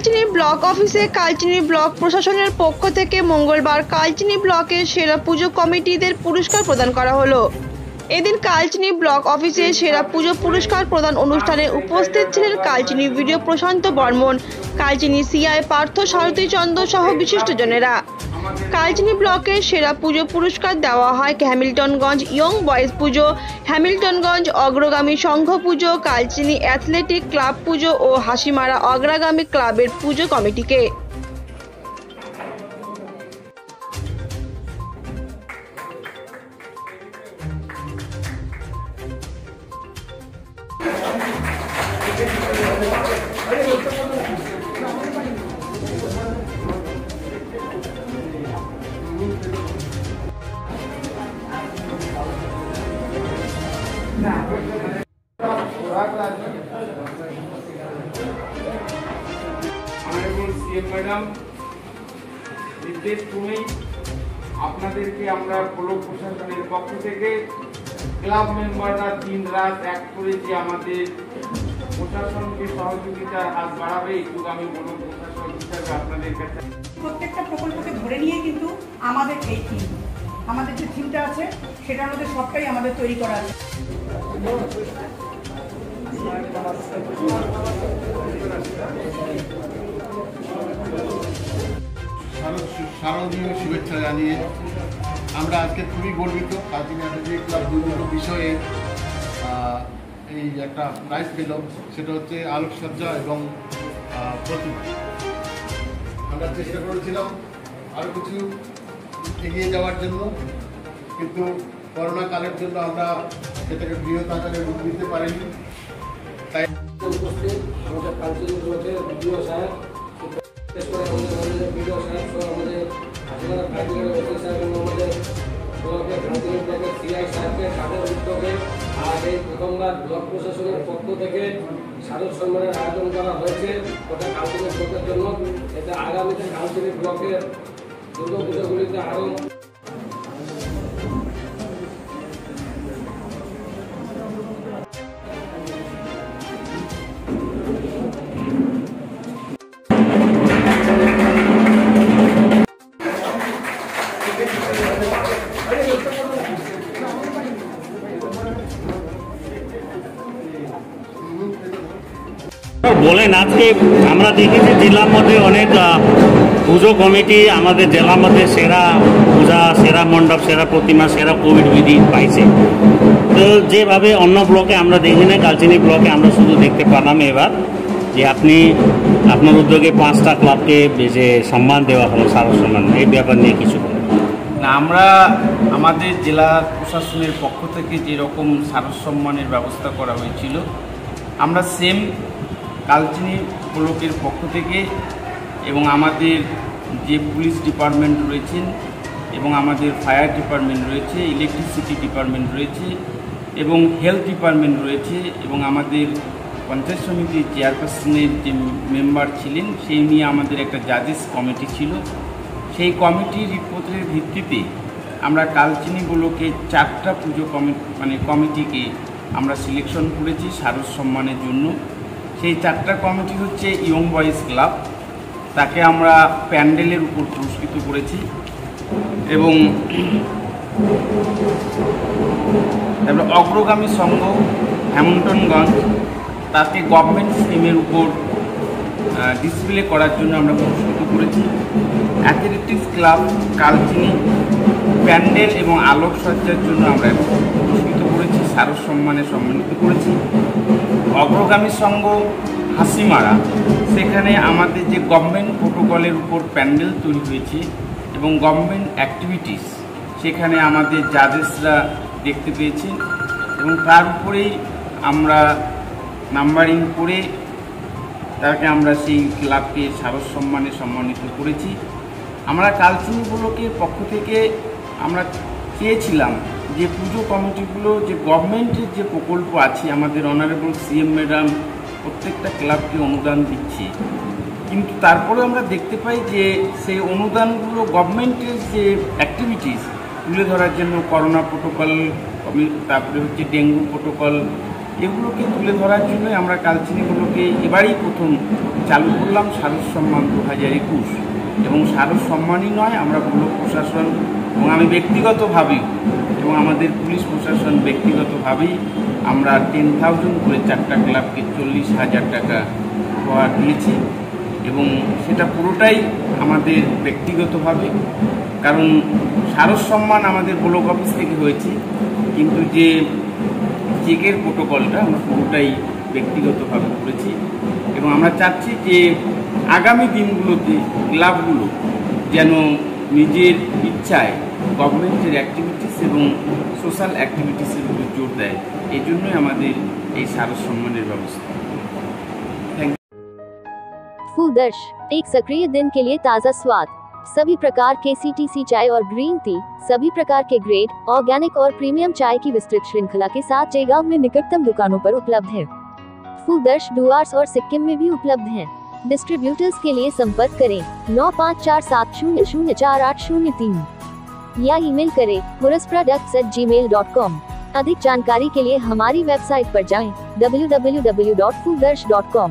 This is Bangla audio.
কালচিনি ব্লক অফিসে কালচিনি ব্লক প্রশাসনের পক্ষ থেকে মঙ্গলবার কালচিনি ব্লকের সেরা পুজো কমিটিদের পুরস্কার প্রদান করা হলো। এদিন কালচিনি ব্লক অফিসে সেরা পুজো পুরস্কার প্রদান অনুষ্ঠানে উপস্থিত ছিলেন কালচিনি ভিডিও প্রশান্ত বর্মন, কালচিনি সিআই পার্থ সারথী চন্দ্র সহ বিশিষ্টজনেরা। কালচিনি ব্লকের সেরা পুজো পুরস্কার দেওয়া হয় হ্যামিল্টনগঞ্জ ইয়ং বয়েজ পুজো, হ্যামিল্টনগঞ্জ অগ্রগামী সংঘ পুজো, কালচিনি অ্যাথলেটিক ক্লাব পুজো ও হাসিমারা অগ্রগামী ক্লাবের পুজো কমিটিকে। ম্যাডাম, নির্দেশ আপনাদেরকে আমরা ব্লক প্রশাসনের পক্ষ থেকে ক্লাব মেম্বাররা দিন রাত এক করে যে আমাদের প্রশাসনকে সহযোগিতার হাত বাড়াবে একটু আমি ব্লক প্রশাসন হিসাবে আপনাদের কাছে প্রত্যেকটা প্রকল্পকে ধরে নিয়ে কিন্তু আমাদের এই থিম আমাদের যে থিমটা আছে, সেটার মধ্যে সবটাই আমাদের তৈরি করা আছে। শারদীয় শুভেচ্ছা জানিয়ে আমরা আজকে খুবই গর্বিত। ক্লাব দুর্নীতি বিষয়ে এই একটা প্রাইজ পেল, সেটা হচ্ছে আলোকসজ্জা এবং প্রতিমা আমরা চেষ্টা করেছিলাম আরও কিছু এগিয়ে যাওয়ার জন্য, কিন্তু করোনা কালের জন্য আমরা সেটাকে বৃহৎ আকারে রূপ দিতে পারিনি। তাই আমাদের বিডিও সাহেব বিডিও সাহেব সহ আমাদের আমাদের সাহেবকে এই প্রথমবার পক্ষ থেকে সম্মানের আয়োজন করা হয়েছে কালচারাল ব্লকের জন্য। আগামীতে কালচারাল ব্লকের দুর্গা পুজোগুলিতে আরও বলেন, আজকে আমরা দেখেছি জেলার মধ্যে অনেক পুজো কমিটি, আমাদের জেলার মধ্যে সেরা পূজা, সেরা মণ্ডপ, সেরা প্রতিমা, সেরা কোভিড বিধি পাইছে। তো যেভাবে অন্য ব্লকে আমরা দেখি না কালচিনি ব্লকে আমরা শুধু দেখতে পারলাম এবার যে আপনি, আপনার উদ্যোগে পাঁচটা ক্লাবকে যে সম্মান দেওয়া হলো সারা সম্মান এই ব্যাপার নিয়ে কিছু না, আমরা আমাদের জেলা প্রশাসনের পক্ষ থেকে যেরকম স্মারক সম্মানের ব্যবস্থা করা হয়েছিল, আমরা সেম কালচিনি ব্লকের পক্ষ থেকে এবং আমাদের যে পুলিশ ডিপার্টমেন্ট রয়েছেন এবং আমাদের ফায়ার ডিপার্টমেন্ট রয়েছে, ইলেকট্রিসিটি ডিপার্টমেন্ট রয়েছে এবং হেলথ ডিপার্টমেন্ট রয়েছে এবং আমাদের পঞ্চায়েত সমিতির চেয়ারপারসনের যে মেম্বার ছিলেন, সেই নিয়ে আমাদের একটা জাজেস কমিটি ছিল। সেই কমিটির রিপোর্টের ভিত্তিতে আমরা কালচিনি ব্লকে চারটা পুজো কমিটি মানে কমিটিকে আমরা সিলেকশন করেছি সারস সম্মানের জন্য। সেই চারটা কমিটি হচ্ছে ইয়ং বয়েজ ক্লাব তাকে আমরা প্যান্ডেলের উপর পুরস্কৃত করেছি এবং তারপরে অগ্রগামী সংঘ হ্যামিল্টনগঞ্জ তাকে গভর্নমেন্ট স্কিমের উপর ডিসপ্লে করার জন্য আমরা পুরস্কৃত করেছি। অ্যাথলেটিক্স ক্লাব কালচিনি, প্যান্ডেল এবং আলোকসজ্জার জন্য আমরা পুরস্কৃত করেছি, সারস সম্মানে সম্মানিত করেছি। অগ্রগামী সংঘ হাসিমারা, সেখানে আমাদের যে গভর্নমেন্ট প্রোটোকলের উপর প্যান্ডেল তৈরি হয়েছে এবং গভর্নমেন্ট অ্যাক্টিভিটিস সেখানে আমাদের জাজেসরা দেখতে পেয়েছেন এবং তার উপরেই আমরা নাম্বারিং করে তাকে আমরা সেই ক্লাবকে সারস সম্মানে সম্মানিত করেছি। আমরা কালচিনি ব্লকের পক্ষ থেকে আমরা চেয়েছিলাম যে পুজো কমিটিগুলো, যে গভর্নমেন্টের যে প্রকল্প আছে, আমাদের অনারেবল সিএম ম্যাডাম প্রত্যেকটা ক্লাবকে অনুদান দিচ্ছে। কিন্তু তারপরে আমরা দেখতে পাই যে সেই অনুদানগুলো গভর্নমেন্টের যে অ্যাক্টিভিটিস তুলে ধরার জন্য করোনা প্রোটোকল তারপরে হচ্ছে ডেঙ্গু প্রোটোকল এগুলোকে তুলে ধরার জন্য আমরা কালচিনিগুলোকে এবারই প্রথম চালু করলাম সারস সম্মান দু হাজার একুশ। এবং সারস সম্মানই নয়, আমরা পুরো প্রশাসন এবং আমি ব্যক্তিগতভাবেও এবং আমাদের পুলিশ প্রশাসন ব্যক্তিগতভাবেই আমরা টেন থাউজেন্ড করে চারটা ক্লাবকে চল্লিশ হাজার টাকা উপহার দিয়েছি এবং সেটা পুরোটাই আমাদের ব্যক্তিগতভাবে, কারণ সারস সম্মান আমাদের ব্লক অফিস থেকে হয়েছে, কিন্তু যে চেকের প্রোটোকলটা আমরা পুরোটাই ব্যক্তিগতভাবে করেছি এবং আমরা চাচ্ছি যে আগামী দিনগুলোতে ক্লাবগুলো যেন নিজের ইচ্ছায় গভর্নমেন্টের অ্যাক্টিভিটিস এবং সোশ্যাল অ্যাক্টিভিটিসের উপর জোর দেয় এই জন্যই আমাদের এই সারস সম্মানের ব্যবস্থা থ্যাংক फूदर्श एक सक्रिय दिन के लिए ताज़ा स्वाद सभी प्रकार के सी चाय और ग्रीन टी सभी प्रकार के ग्रेड ऑर्गेनिक और प्रीमियम चाय की विस्तृत श्रृंखला के साथ जयगांव में निकटतम दुकानों पर उपलब्ध है फूदर्श डुआर्स और सिक्किम में भी उपलब्ध है डिस्ट्रीब्यूटर्स के लिए संपर्क करें नौ पाँच चार सात शून्य शून्य चार आठ शून्य तीन या ईमेल करें hurasproducts@gmail.com अधिक जानकारी के लिए हमारी वेबसाइट पर जाएँ www.fudarsh.com